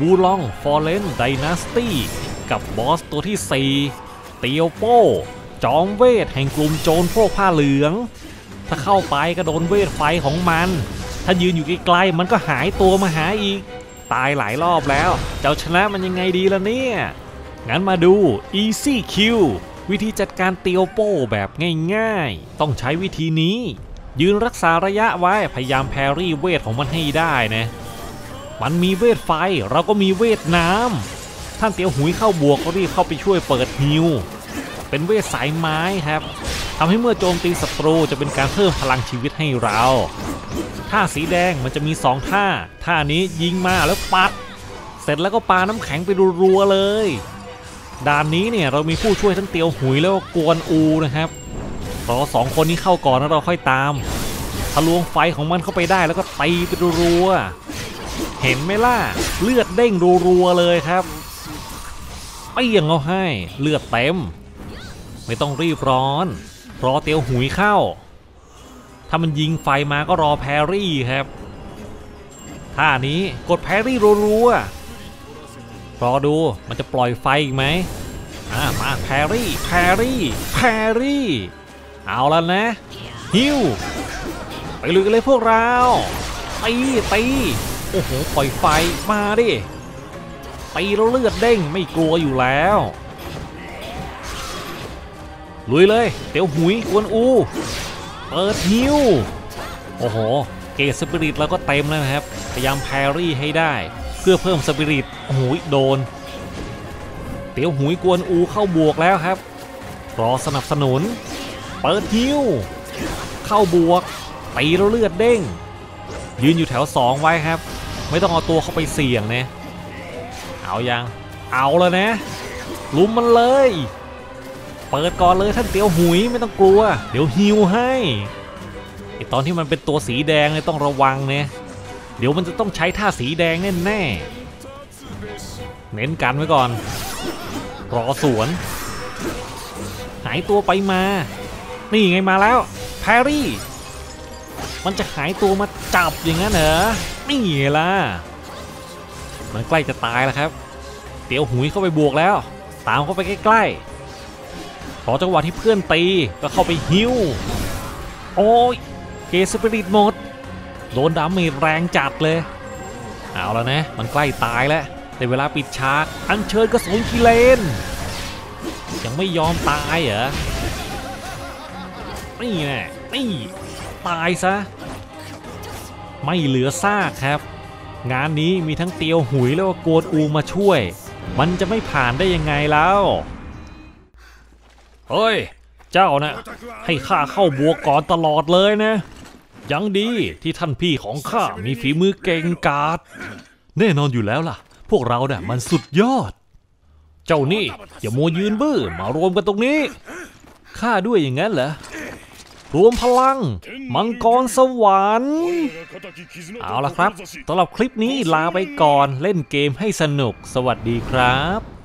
วูลองฟอร์เรนไดนาสตี้กับบอสตัวที่ 4 เตียวโป้ จอมเวทแห่งกลุ่มโจรพวกผ้าเหลือง ถ้าเข้าไปก็โดนเวทไฟของมัน ถ้ายืนอยู่ไกลๆมันก็หายตัวมาหาอีก ตายหลายรอบแล้ว เจ้าชนะมันยังไงดีล่ะเนี่ย งั้นมาดู Easy Q วิธีจัดการเตียวโป้แบบง่ายๆ ต้องใช้วิธีนี้ ยืนรักษาระยะไว้พยายามแพรรี่เวทของมันให้ได้นะ มันมีเวทไฟเราก็มีเวทน้ำท่านเตียวหุยเข้าบวกก็รีบเข้าไปช่วยเปิดฮิวเป็นเวทสายไม้ครับทำให้เมื่อโจมตีศัตรูจะเป็นการเพิ่มพลังชีวิตให้เราท่าสีแดงมันจะมี 2 ท่า ท่านี้ยิงมาแล้วปัด เสร็จแล้วก็ปาน้ำแข็งไปรัวๆเลยด่านนี้เนี่ยเรามีผู้ช่วยทั้งเตียวหุยแล้วก็กวนอูนะครับรอสองคนนี้เข้าก่อนแล้วเราค่อยตามทะลวงไฟของมันเข้าไปได้แล้วก็ตีไปรัว เห็นไหมล่ะ เลือดเด้งรัวๆเลยครับเปี้ยงเอาให้เลือดเต็ม ไม่ต้องรีบร้อน รอเตียวหุยเข้า ถ้ามันยิงไฟมาก็รอแพรรี่ครับท่านี้กดแพรรี่รัวๆรอดูมันจะปล่อยไฟอีกไหมอ่ามาแพรรี่แพรรี่แพรรี่ เอาแล้วนะฮิวไปลุยกันเลยพวกเราตีตี โอ้โหปล่อยไฟมาดิตีแล้วเลือดเด้งไม่กลัวอยู่แล้วลุยเลยเตียวหุยกวนอูเปิดฮิวโอ้โห เกตสปิริตเราก็เต็มแล้วนะครับ พยายามแพรรี่ให้ได้ เพื่อเพิ่มสปิริตโอ้โหโดน เตียวหุยกวนอูเข้าบวกแล้วครับ รอสนับสนุน เปิดฮิวเข้าบวกตีแล้วเลือดเด้งยืนอยู่แถว 2 ไว้ครับ ไม่ต้องเอาตัวเข้าไปเสี่ยงนะเอายังเอาแล้วนะ ลุมมันเลย เปิดก่อนเลยท่านเตียวหุยไม่ต้องกลัว เดี๋ยวฮิวให้ไอตอนที่มันเป็นตัวสีแดงเนี่ยต้องระวังเนี่ยเดี๋ยวมันจะต้องใช้ท่าสีแดงแน่แน่เน้นกันไว้ก่อน รอสวน หายตัวไปมา นี่ไงมาแล้วแพรรี่ มันจะหายตัวมาจับอย่างนั้นเหรอ นี่ล่ะมันใกล้จะตายแล้วครับเตียวหุยเข้าไปบวกแล้ว ตามเข้าไปใกล้ๆพอจังหวะที่เพื่อนตีก็เข้าไปฮิวโอ้ยเกสปิริตหมดโดน damage แรงจัดเลย เอาแล้วนะ มันใกล้ตายแล้วแต่เวลาปิดฉาก อัญเชิญกระสุนกิเลน ยังไม่ยอมตายเหรอ นี่แน่นี่ ตายซะ ไม่เหลือซากครับ งานนี้มีทั้งเตียวหุยแล้วก็กวนอูมาช่วย มันจะไม่ผ่านได้ยังไงแล้วเฮ้ย เจ้านะ่ะให้ข้าเข้าบวกก่อนตลอดเลยนะ ยังดีที่ท่านพี่ของข้ามีฝีมือเก่งกาจแน่นอนอยู่แล้วล่ะ พวกเราเนี่ยมันสุดยอด เจ้านี่อย่ามัวยืนบื้อมารวมกันตรงนี้ข้าด้วยอย่างนั้นเหรอ รวมพลัง มังกรสวรรค์ เอาละครับสำหรับคลิปนี้ลาไปก่อนเล่นเกมให้สนุก สวัสดีครับ